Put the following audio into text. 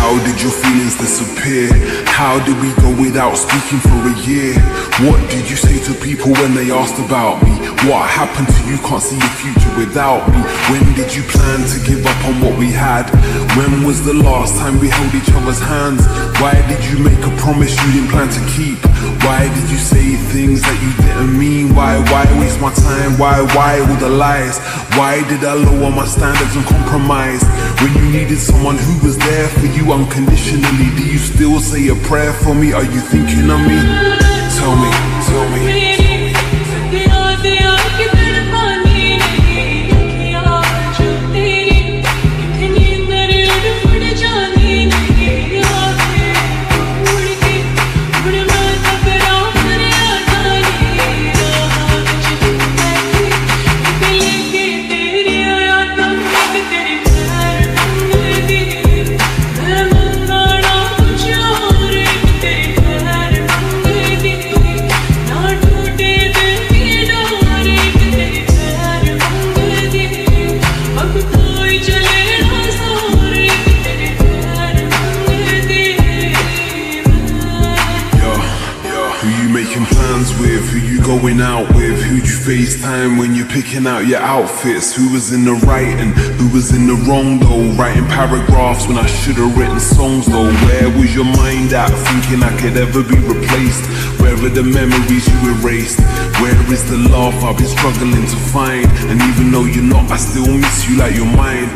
How did your feelings disappear? How did we go without speaking for a year? What did you say to people when they asked about me? What happened to you? Can't see a future without me. When did you plan to give up on what we had? When was the last time we held each other's hands? Why did you make a promise you didn't plan to keep? Why did you say things that you didn't mean? Why, why waste my time? Why, why all the lies? Why did I lower my standards and compromise? When you needed someone who was there for you unconditionally, do you still say a prayer for me? Are you thinking of me? You going out with? Who'd you FaceTime when you're picking out your outfits? Who was in the right and who was in the wrong though? Writing paragraphs when I should've written songs though. Where was your mind at? Thinking I could ever be replaced? Where are the memories you erased? Where is the love I've been struggling to find? And even though you're not, I still miss you like you're mine.